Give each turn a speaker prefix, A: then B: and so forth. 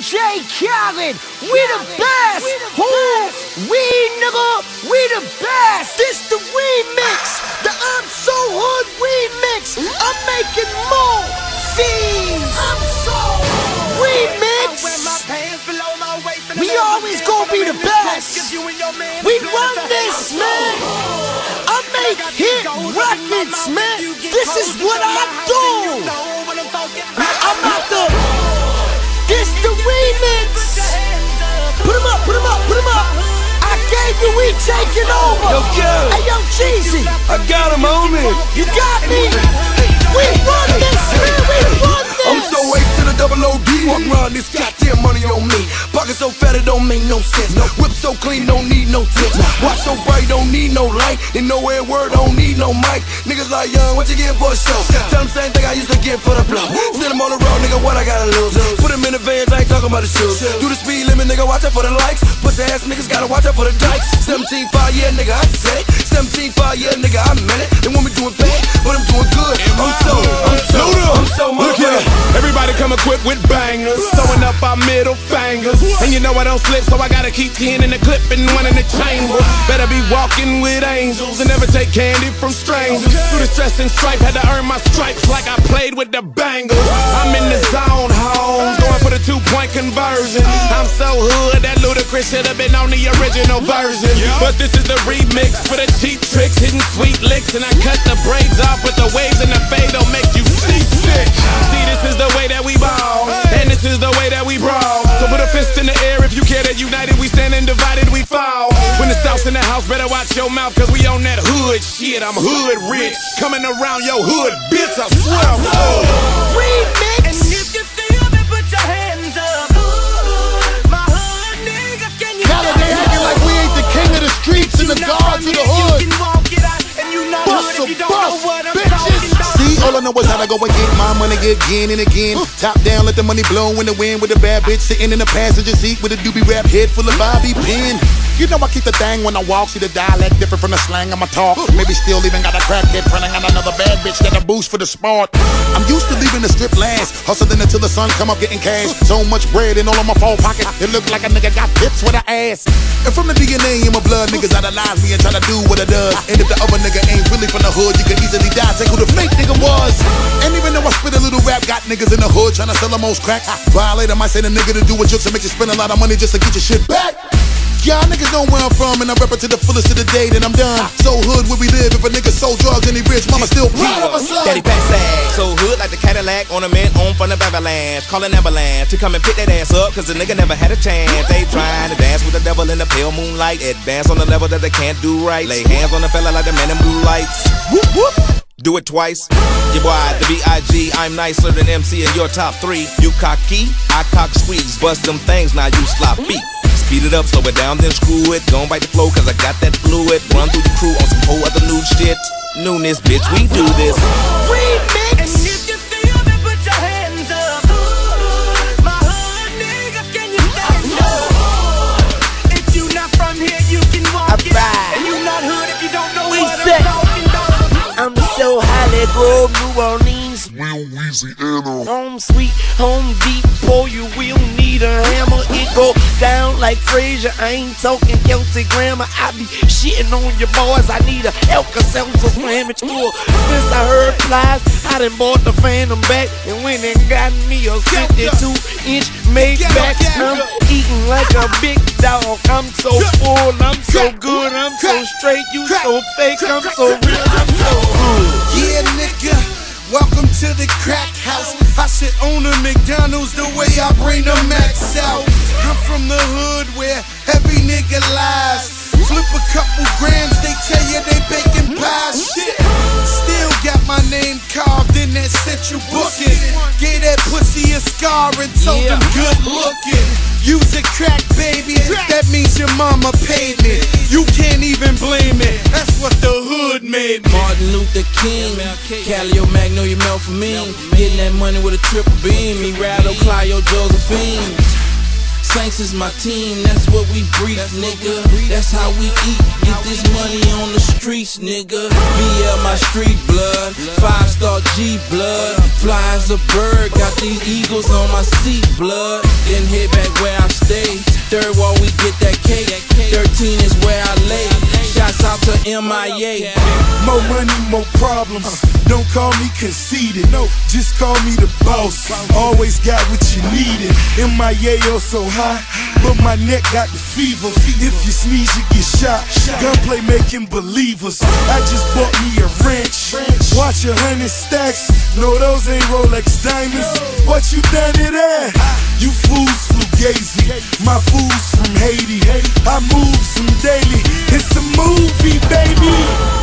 A: DJ Khaled, we the best. Who? We nigga, we the best. This the remix, the I'm So Hood remix. I'm making more fees. I'm so remix. We always gonna be the best. We run this, man. I make hit records, man. This is what I do. I'm not the. The remix. Put 'em up, put 'em up, put 'em up. I gave you, we taking over.
B: Yo, Kel.
A: Hey, yo, Cheesy.
B: I got him on.
A: You got me. We run this, man. We run this.
B: I'm so to the double OD. Walk around this goddamn money on me. Pocket so fat it don't make no sense. Whip so clean, don't need no nowhere word, don't need no mic. Niggas like young, what you get for a show? Tell them same thing I used to get for the blow. Send them on the road, nigga, what I gotta lose? Put them in the vans, I ain't talking about the shoes. Do the speed limit, nigga, watch out for the likes. Pussy ass niggas gotta watch out for the dikes. 17 5 yeah, nigga, I said it. 17 5 yeah, nigga, I meant it.
C: With bangers, throwing up our middle fingers. And you know I don't slip, so I gotta keep 10 in the clip and one in the chamber. Better be walking with angels and never take candy from strangers. Through the stress and stripe, had to earn my stripes like I played with the bangers. I'm in the zone, homes, going for the two point conversion. I'm so hood that Ludacris should have been on the original version. But this is the remix for the cheap tricks, hitting sweet licks, and I cut the braids off with the waves and the fade don't make you fist in the air if you care that united we stand and divided we fall. When the South's in the house, better watch your mouth, cause we on that hood shit. I'm hood rich, coming around your hood, bitch. I swear I'm.
D: I is how to go and get my money again and again. Top down, let the money blow in the wind with a bad bitch sitting in the passenger seat with a doobie rap head full of Bobby pin. You know I keep the thing when I walk, see the dialect different from the slang I'ma talk. Maybe still even got a crackhead I got another bad bitch that a boost for the smart. I'm used to leaving the strip last, hustling until the sun come up getting cash. So much bread in all of my phone pocket, it look like a nigga got tips with an ass. And from the DNA in my blood, niggas idolize me and try to do what I does. And if the other nigga ain't really from the hood, you can easily die. Take who the. And even though I spit a little rap, got niggas in the hood trying to sell the most crack. Violator might say the nigga to do a joke to make you spend a lot of money just to get your shit back. Y'all niggas know where I'm from, and I rep it to the fullest of the day that I'm done. So hood where we live, if a nigga sold drugs and he rich, mama still proud of.
E: Daddy sack, so hood like the Cadillac ornament on front of avalanche. Calling ambulance to come and pick that ass up, cause the nigga never had a chance. They trying to dance with the devil in the pale moonlight. Advance on the level that they can't do right. Lay hands on the fella like the man in blue lights. Whoop whoop. Do it twice. Your boy, the B.I.G. I'm nicer than MC in your top three. You cocky, I cock squeeze. Bust them things, now you sloppy. Speed it up, slow it down, then screw it. Don't bite the flow, cause I got that fluid. Run through the crew on some whole other new shit. Newness, bitch, we do this.
A: Remix. So highly go New Orleans.
D: Louisiana.
A: Home sweet, home deep, pour you will need a hammer. It go down like Frazier. I ain't talking Kelsey Grammer. I be shitting on your boys. I need a Alka-Seltzer sandwich tour. Since I heard plies, I done bought the Phantom back and went and got me a 52 inch Maybach. I'm eating like a big dog. I'm so full, I'm so good, I'm so straight. You so fake, I'm so real, I'm so good.
F: Yeah, nigga. Welcome to the crack house. I sit on a McDonald's the way I bring the max out. I'm from the hood where every nigga lies. Flip a couple grams, they tell you they baking pies. Shit. Still got my name carved in that central booking. Gave that pussy a scar and told him good looking. Use a crack, baby. That means your mama paid me. You can't even blame it. That's what the made me.
G: Martin Luther King, Calio Magnolia Melpomene, getting that money with a triple beam. Me Rado, Clio, Josephine. Saints is my team, that's what we breathe, nigga. That's how we eat. Get this money on the streets, nigga. BL my street blood, five star G blood. Fly as a bird, got these eagles on my seat, blood. Then head back where I stay. Third wall, we get that MIA.
H: More money, more problems. Don't call me conceited, no, just call me the boss. Always got what you needed. MIA oh so high, but my neck got the fever. If you sneeze, you get shot. Gunplay making believers. I just bought me a wrench. Watch a hundred stacks. No, those ain't Rolex diamonds. What you done it at? fugazi. My food's from Haiti. I move some daily. It's a movie, baby.